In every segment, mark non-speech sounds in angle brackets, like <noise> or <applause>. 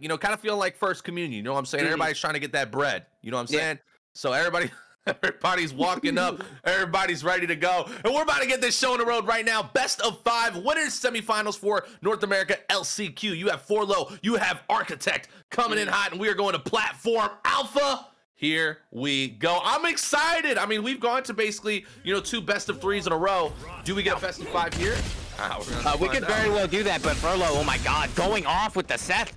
you know, kind of feeling like first communion. You know what I'm saying? Mhm. Everybody's trying to get that bread. You know what I'm Yeah. saying? So everybody. <laughs> Everybody's walking up. <laughs> Everybody's ready to go. And we're about to get this show on the road right now. Best of five winners semifinals for North America LCQ. You have Phorloh, you have Architect coming in hot, and we are going to platform Alpha. Here we go. I'm excited. I mean, we've gone to basically, you know, two best of threes in a row. Do we get a best of five here? Ah, we're Uh, we find could very well do that, but Phorloh, oh my god, going off with the Seth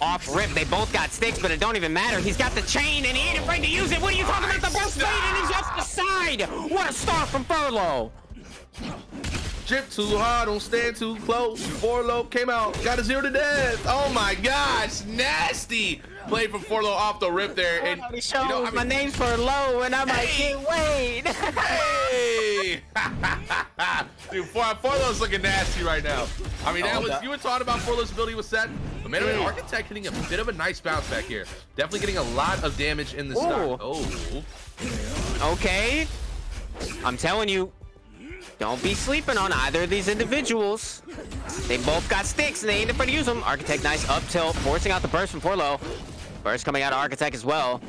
off rip. They both got sticks, but it don't even matter. He's got the chain and he ain't afraid to use it. What are you talking about? The burst fade and he's off the side. What a start from Phorloh. Drip too hard, don't stand too close. Phorloh came out, got a zero to death. Oh my gosh, nasty play from Phorloh off the rip there. And He you know, I my mean, name's Phorloh, and I'm like, Hey. can't wait. hey, <laughs> dude, For- Phorloh's looking nasty right now. I mean, that Oh, was you were talking about Phorloh's ability was set, man. Architect hitting a bit of a nice bounce back here. Definitely getting a lot of damage in the Ooh. stock. Oh, okay. I'm telling you, don't be sleeping on either of these individuals. They both got sticks and they ain't afraid to use them. Architect nice up tilt, forcing out the burst from Phorloh. Burst coming out of Architect as well.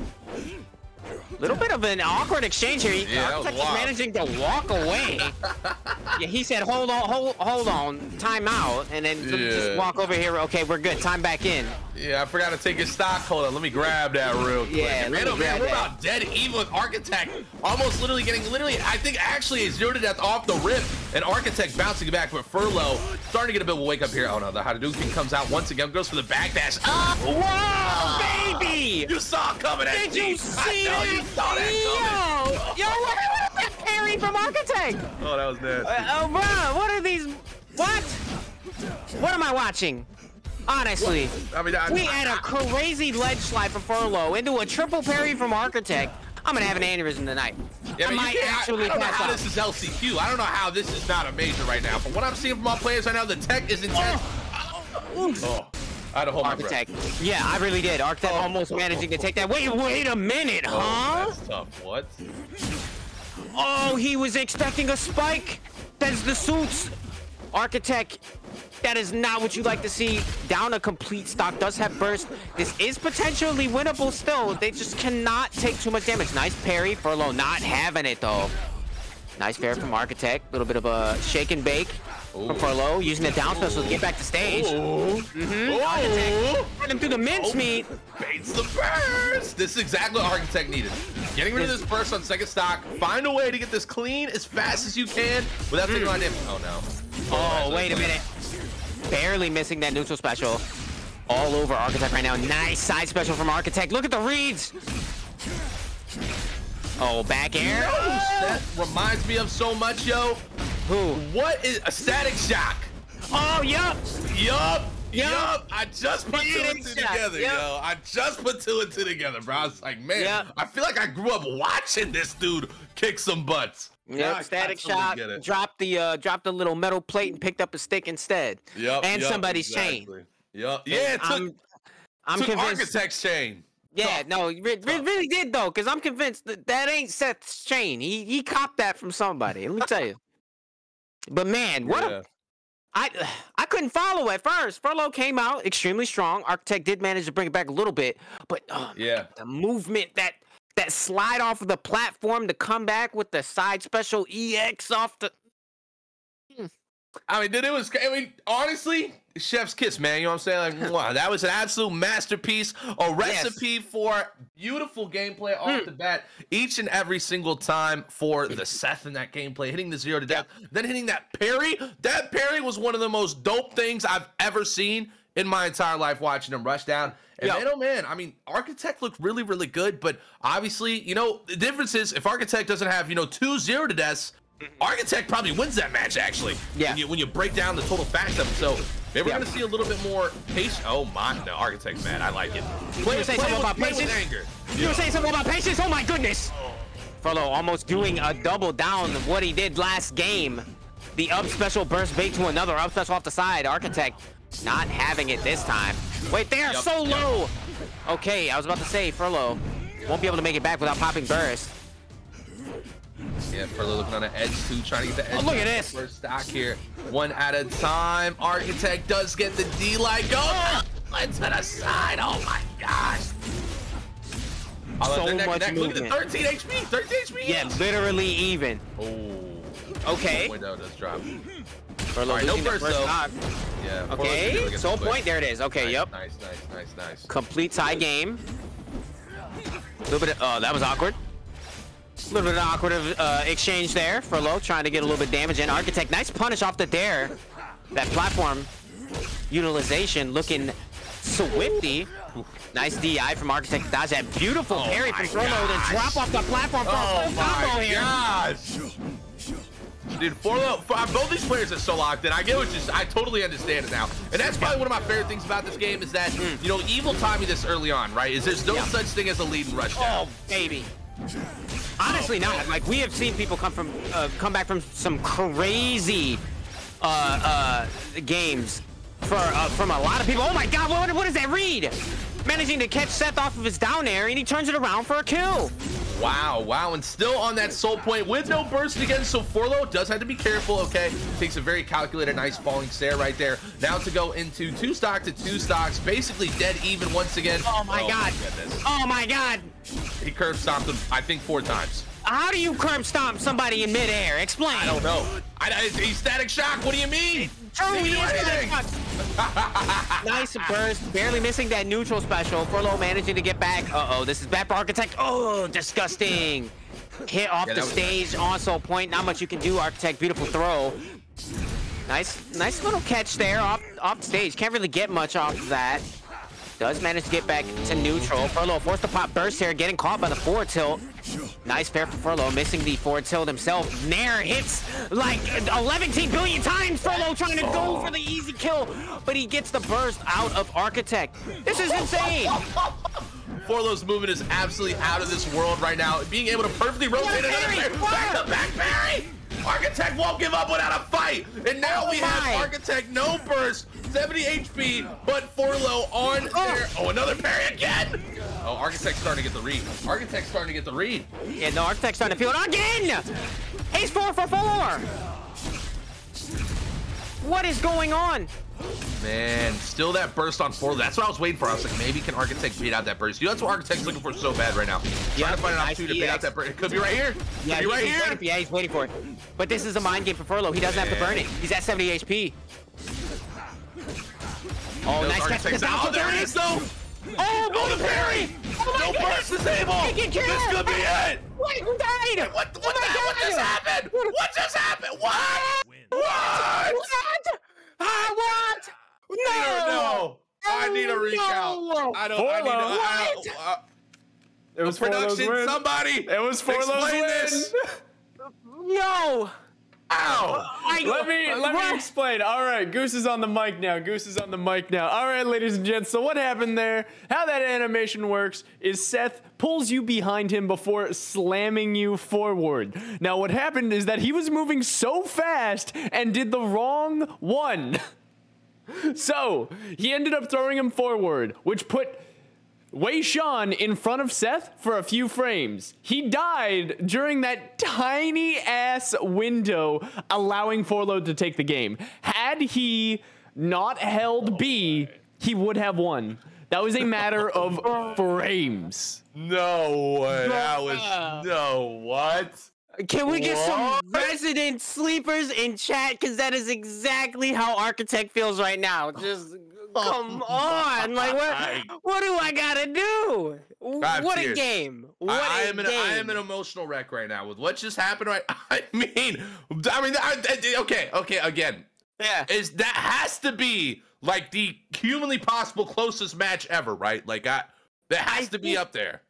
Little bit of an awkward exchange here. Yeah, that was Architect managing to walk away. <laughs> yeah, he said, hold on, hold, hold on, time out, and then Yeah. just walk over here. Okay, we're good. Time back in. Yeah, I forgot to take his stock. Hold on, let me grab that real quick. Yeah, man, oh man, we're that. about dead even with Architect. Almost literally getting, literally, I think actually zero to death off the rip. And Architect bouncing back, but Phorloh starting to get a bit of a wake up here. Oh no, the Hadouken comes out once again, goes for the back backdash. Ah, Whoa, baby! you saw it coming at Did you see I know you saw that Yo, yo, look at that parry from Architect. Oh, that was nasty. Uh, oh, bro, what are these? What? What am I watching? Honestly, I mean, I, we had a crazy ledge slide from Phorloh into a triple parry from Architect. I'm gonna have an aneurysm tonight. Yeah, I mean, might I- actually I, don't know how out. this is LCQ. I don't know how this is not a major right now. From what I'm seeing from all players right now, the tech is intense. Oh, oh I had to hold my breath. Yeah, I really did. Architect oh. almost managing to take that. Wait, wait a minute, Oh, huh? that's tough. What? Oh, he was expecting a spike. That's the suits. Architect, that is not what you like to see. Down a complete stock, does have burst. This is potentially winnable still. They just cannot take too much damage. Nice parry, Phorloh not having it though. Nice parry from Architect. A Little bit of a shake and bake Ooh. from Phorloh. Using the down special to get back to stage. Mm-hmm. Architect. Through the mincemeat. Baits the burst. This is exactly what Architect needed. Getting rid of this burst on second stock. Find a way to get this clean as fast as you can without taking lot of damage. Oh no. Oh, wait a minute. Barely missing that neutral special. All over Architect right now. Nice side special from Architect. Look at the reads. Oh, back air. That reminds me of so much, yo. Who? What is a static shock? Oh, yup. Yup. Yup. Yup. I just put two and two together, yup. yo. I just put two and two together, bro. I was like, man, Yup. I feel like I grew up watching this dude kick some butts. Yep, I static absolutely shock. get it. Dropped the uh, dropped the little metal plate and picked up a stick instead. Yep. and yup, somebody's chain. exactly. Yup. Yeah, it took, I'm, I'm took convinced. Architect's chain. Yeah, Tough. no, it re- re- really did though, because I'm convinced that that ain't Seth's chain. He he copped that from somebody. Let me tell you. But man, what Yeah. I I couldn't follow at first. Phorloh came out extremely strong. Architect did manage to bring it back a little bit, but uh, Yeah. the movement that that slide off of the platform to come back with the side special EX off the I mean, dude, it was. I mean, honestly, chef's kiss, man. You know what I'm saying? Like, <laughs> wow, that was an absolute masterpiece. A recipe for beautiful gameplay off Mm. the bat, each and every single time for the Seth in that gameplay, hitting the zero to death, then hitting that parry. That parry was one of the most dope things I've ever seen in my entire life watching him rush down. And Yo. man, oh man, I mean, Architect looked really, really good, but obviously, you know, the difference is if Architect doesn't have, you know, two zero to deaths, mm-hmm. Architect probably wins that match actually. Yeah. When you, when you break down the total facts of it. So maybe we're Yeah. gonna see a little bit more patience. Oh my, the Architect, man, I like it. Play, gonna say play something with, about patience? anger. You were saying something about patience? Oh my goodness! Oh. Phorloh almost doing a double down of what he did last game. The up special burst bait to another up special off the side. Architect not having it this time. Wait, they are Yup, so yup. low. Okay, I was about to say Phorloh won't be able to make it back without popping burst. Yeah, Phorloh looking on the edge too, trying to get the edge. Oh, look at this. First stock here, one at a time. Architect does get the D like go. Went to the side. Oh my gosh. Oh, So neck- much neck- Look at the 13 HP. 13 HP. Yeah, literally even. Oh. Okay. Window does drop. Phorloh Alright, no losing the burst, first though. stock. Yeah. Okay, gonna get soul point. There it is. Okay, Nice, yep. Nice, nice, nice, nice. Complete tie game. A little bit of, oh, that was awkward. A little bit of awkward uh, exchange there. Phorloh trying to get a little bit damage in. Architect, nice punish off the dare. That platform utilization looking swifty. Nice DI from Architect to dodge that beautiful Oh parry from Phorloh, then drop off the platform for a Oh full combo here. gosh. Dude, Phorloh, for, both these players are so locked in. I get what you I totally understand it now. And that's probably one of my favorite things about this game is that, you know, Evil taught me this early on, right? Is there's no. Yeah. such thing as a lead and rush down. Oh, baby. Honestly, not. Like we have seen people come from uh, come back from some crazy uh, uh, games for uh, from a lot of people. Oh my God! What, what is that read? Managing to catch Seth off of his down air, and he turns it around for a kill. Wow, wow, and still on that soul point with no burst again. So Phorloh does have to be careful, okay? Takes a very calculated, nice falling stare right there. Now to go into two stock to two stocks, basically dead even once again. Oh my oh, God! goodness. Oh my God! He curb stomped him, I think, four times. How do you curb stomp somebody in midair? Explain. I don't know. I, I, he's static shock. What do you mean? True, He he can do is anything. static <laughs> Nice burst, barely missing that neutral special. Phorloh managing to get back. Uh-oh, this is bad for Architect. Oh, disgusting. Hit off Yeah, the stage on soul point. Not much you can do, Architect. Beautiful throw. Nice, nice little catch there off off stage. Can't really get much off of that. Does manage to get back to neutral. Phorloh forced to pop burst here, getting caught by the forward tilt. Nice fair for Phorloh, missing the forward tilt himself. Nair hits like 11 billion times. Phorloh trying to go for the easy kill, but he gets the burst out of Architect. This is insane. Phorloh's movement is absolutely out of this world right now. Being able to perfectly rotate another. Back to back parry. Architect won't give up without a fight. And now Oh we my. have Architect no burst, 70 HP, but Phorloh on Oh. there. Oh, another parry again. Oh, Architect's starting to get the read. Architect's starting to get the read. Yeah, the Architect's starting to feel it again. Ace four for four. What is going on? Man, still that burst on Phorloh. That's what I was waiting for. I was like, maybe can Architect beat out that burst? You know, that's what Architect's looking for so bad right now. Yeah, Trying to find an opportunity to beat out that burst. It could be right here. Yeah, could be right he's here. Waiting for, yeah, he's waiting for it. But this is a mind game for Phorloh. He doesn't have to burn it. He's at 70 HP. Oh, nice catch. The. Oh, there it is, though. Oh, Oh, the parry! Oh my no goodness! burst disabled! This could be it! Wait, who died? What, Oh what, my the, what just happened? What just happened? What? What? What? What? No! I need a recount. no. I don't. I need a, Phorloh. I, What? uh, It was Phorloh's production. win. Somebody. It was Phorloh's Explain win. this. No! Ow! I, Let me let What? me explain. All right, Goose is on the mic now. Goose is on the mic now. All right, ladies and gents. So what happened there? How that animation works is Seth pulls you behind him before slamming you forward. Now what happened is that he was moving so fast and did the wrong one. <laughs> <laughs> So he ended up throwing him forward, which put Wei Shan in front of Seth for a few frames. He died during that tiny ass window, allowing Forload to take the game. Had he not held B, he would have won. That was a matter <laughs> of frames. No way. That was no what? Can we get some resident sleepers in chat? Because that is exactly how Architect feels right now. Just come <laughs> on. Like, what, what do I gotta do? What a game. What I, I a am an game. I am an emotional wreck right now with what just happened. Right? <laughs> I mean, I mean, I, okay, okay. Again, yeah. is that has to be like the humanly possible closest match ever, right? Like, I that has to be up there.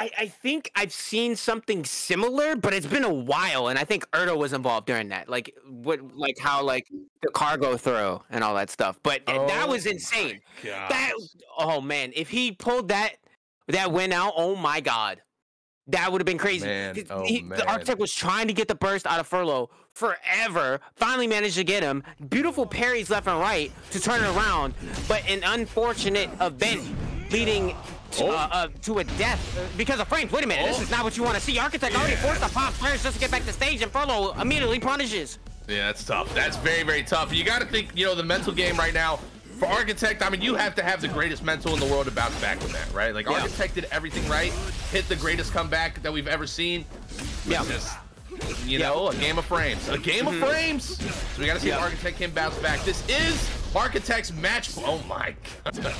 I, I think I've seen something similar, but it's been a while, and I think Erdo was involved during that. Like what, like how like the cargo throw and all that stuff. But uh, that was Oh insane. That oh man, if he pulled that that win out, oh my god, that would have been crazy. Man, He- oh he-. The architect was trying to get the burst out of Phorloh forever. Finally managed to get him. Beautiful parries left and right to turn it around, but an unfortunate event leading. To, Oh. uh, uh, to a death because of frames. Wait a minute, this Oh. is not what you want to see. Architect already forced the pop flares just to get back to stage, and Phorloh immediately punishes. Yeah, that's tough. That's very, very tough. You got to think, you know, the mental game right now for Architect, I mean, you have to have the greatest mental in the world to bounce back from that, right? Like, Yeah. Architect did everything right, hit the greatest comeback that we've ever seen. Yeah. Just, you know, a game of frames. A game of frames. So we got to see Yeah. if Architect can bounce back. This is Architect's match. Oh my god.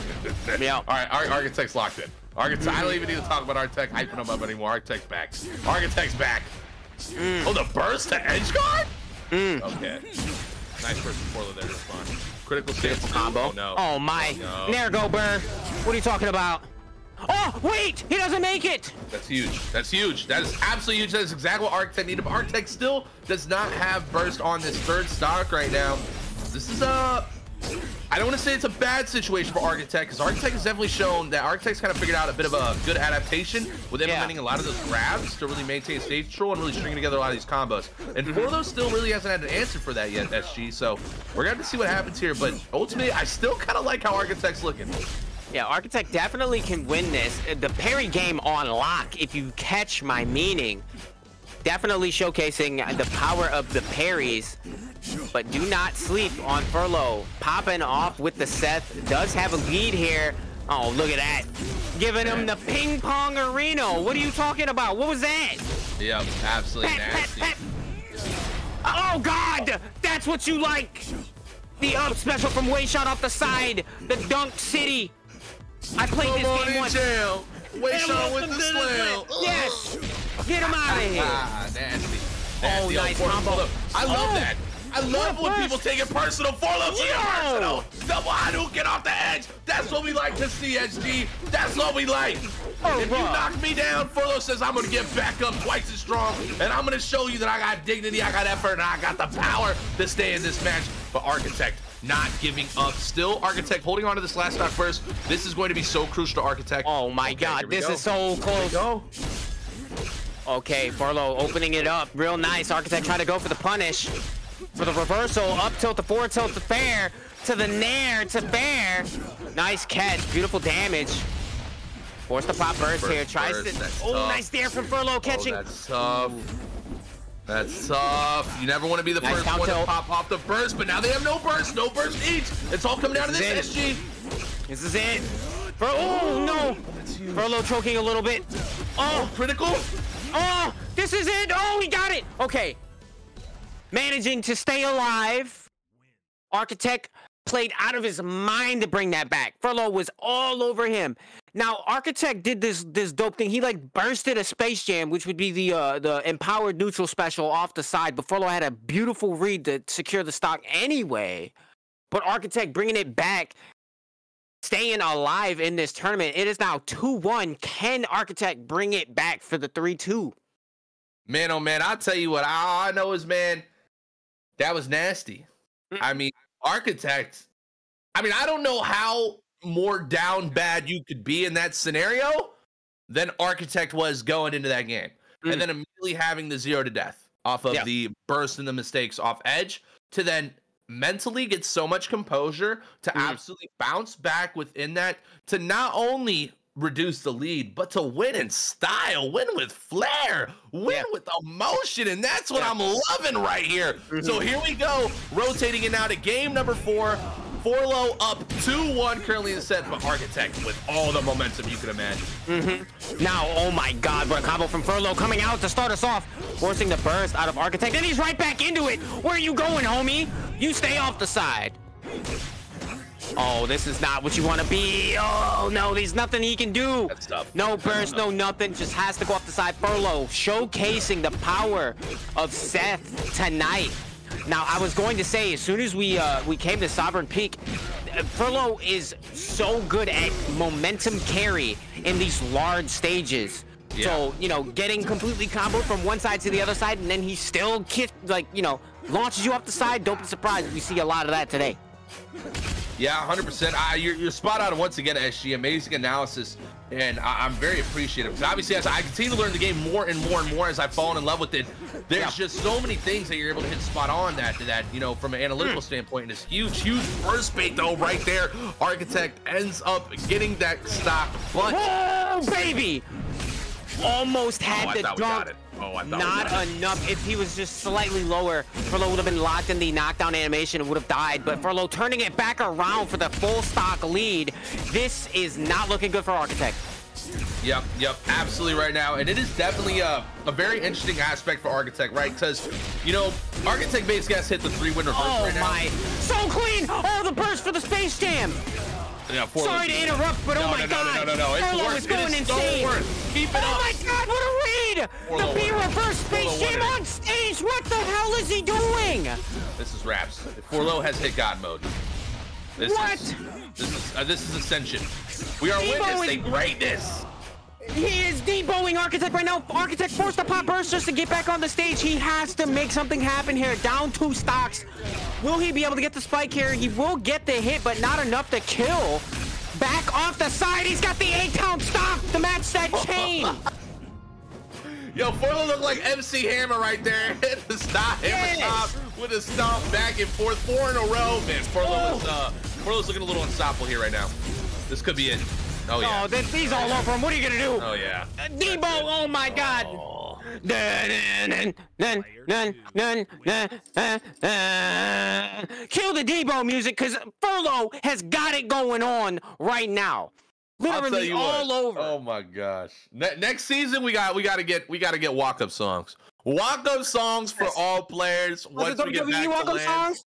Yeah. All right, Ar- Architect's locked in. Architect. I don't even need to talk about Architect hyping him up anymore. Architect's back. Architect's back. Mm. Oh, the burst to edge guard. Mm. Okay. Nice first Phorloh there to respond. Critical stance Combo. Oh no. Oh my. No. There go, Burr. What are you talking about? Oh, wait! He doesn't make it! That's huge. That's huge. That is absolutely huge. That is exactly what Architect needed. But Architect still does not have burst on this third stock right now. This is a. I don't want to say it's a bad situation for Architect because Architect has definitely shown that Architect's kind of figured out a bit of a good adaptation with implementing a lot of those grabs to really maintain stage control and really stringing together a lot of these combos. And Phorloh still really hasn't had an answer for that yet, SG. So we're going to see what happens here. But ultimately, I still kind of like how Architect's looking. Yeah, Architect definitely can win this. Uh, The parry game on lock, if you catch my meaning. Definitely showcasing the power of the parries. But do not sleep on Phorloh. Popping off with the Seth. Does have a lead here. Oh, look at that. Giving him the ping pong arena. What are you talking about? What was that? Yep, absolutely Pat, pat, nasty. pat. Oh, God! That's what you like! The up special from Way Shot off the side. The Dunk City. I played Come this game once. jail. Wait, Sean with the slam. Yes! Get him out of here! Ah, nasty. Oh, Nasty old nice combo. I love Oh. that. I love when people take it personal. It Yo. personal. Double Hadouken off the edge. That's what we like to see, SG. That's what we like. Oh, if you knock me down, Phorloh says I'm gonna get back up twice as strong, and I'm gonna show you that I got dignity, I got effort, and I got the power to stay in this match. But Architect not giving up. Still, Architect holding on to this last stock first. This is going to be so crucial to Architect. Oh my Okay, god, this go. is so close. Okay, Phorloh opening it up. Real nice. Architect trying to go for the punish. For the reversal. Up tilt the forward tilt to fair. To the nair to fair. Nice catch. Beautiful damage. Force the pop burst, Burst, here. Tries burst, to. Oh, tough. nice there from Phorloh oh, catching. Oh, that's tough. That's tough. You never want to be the Nice first one to pop off the burst, but now they have no burst, no burst each. It's all coming down to This this is SG. This is it. Oh no. Phorloh choking a little bit. Oh, oh Critical. Oh, this is it. Oh, we got it. Okay. Managing to stay alive. Architect played out of his mind to bring that back. Phorloh was all over him. Now, Architect did this this dope thing. He like bursted a Space Jam, which would be the uh, the empowered neutral special off the side. But Phorloh had a beautiful read to secure the stock anyway. But Architect bringing it back, staying alive in this tournament. It is now 2-1. Can Architect bring it back for the 3-2? Man, oh man, I'll tell you what. All I know is, man, that was nasty. I mean, Architect. I mean, I don't know how more down bad you could be in that scenario than Architect was going into that game. Mm. And then immediately having the zero to death off of Yeah. the burst and the mistakes off edge to then mentally get so much composure to Mm. absolutely bounce back within that to not only reduce the lead but to win in style win with flair win Yeah. with emotion and that's what Yeah. i'm loving right here so here we go rotating it now to game number four Phorloh up 2-1 currently in set, but Architect with all the momentum you can imagine. Now, oh my god, what a combo from Phorloh coming out to start us off, forcing the burst out of Architect, and he's right back into it. Where are you going, homie? You stay off the side. Oh, this is not what you want to be. Oh, no, there's nothing he can do. No burst, no nothing. Just has to go off the side. Phorloh showcasing the power of Seth tonight. Now, I was going to say, as soon as we uh, we came to Sovereign Peak, Phorloh is so good at momentum carry in these large stages. Yeah. So, you know, getting completely comboed from one side to the other side, and then he still kick, like, you know, launches you off the side. Don't be surprised. We see a lot of that today. Yeah, 100%. I, you're, you're spot on once again, SG. Amazing analysis. And I, I'm very appreciative. Because obviously, as I continue to learn the game more and more and more as I've fallen in love with it, there's Yeah. just so many things that you're able to hit spot on that, that you know, from an analytical mm. standpoint. And it's huge, huge first bait, though, right there. Architect ends up getting that stock. Oh, baby! Almost had Oh, I the thought we got dunk. it. Oh, I thought Not enough. If he was just slightly lower, Phorloh would have been locked in the knockdown animation and would have died. But Phorloh turning it back around for the full stock lead. This is not looking good for Architect. Yep, yep, absolutely right now. And it is definitely a, a very interesting aspect for Architect, right? Because, you know, Architect base gas hit the three win reverse Oh right now. my. So clean. Oh, the burst for the Space Jam. Yeah, Sorry to interrupt, but no, oh my no, god. No, no, no, no. It's Phorloh worth is it. going It is so insane. worth. Keep it Oh up. my god, what a read! The B reverse Space Jam on stage. What the hell is he doing? This is Raps. Phorloh has hit God mode. This What? Is, this is uh, this is Ascension. We are witnessing is- greatness. He is deboing Architect right now. Architect forced to pop burst just to get back on the stage. He has to make something happen here. Down two stocks. Will he be able to get the spike here? He will get the hit, but not enough to kill. Back off the side. He's got the eight count stock to match that chain. <laughs> Yo, Phorloh looked like MC Hammer right there. <laughs> Hit the stop, hammer Yes. stop with a stomp back and forth, four in a row. Man, Phorloh is uh, Phorloh's looking a little unstoppable here right now. This could be it. Oh yeah. Oh, that, he's all over him. What are you gonna do? Oh yeah. Uh, Debo, oh my god. Dun, dun. Kill the Debo music because Phorloh has got it going on right now. Literally you what. all over. Oh my gosh. Ne- next season we got we got to get we got to get walk up songs. Walk up songs for all players Was once we get back to land. songs?